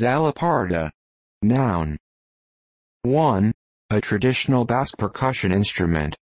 Zalaparda. Noun. 1. A traditional Basque percussion instrument.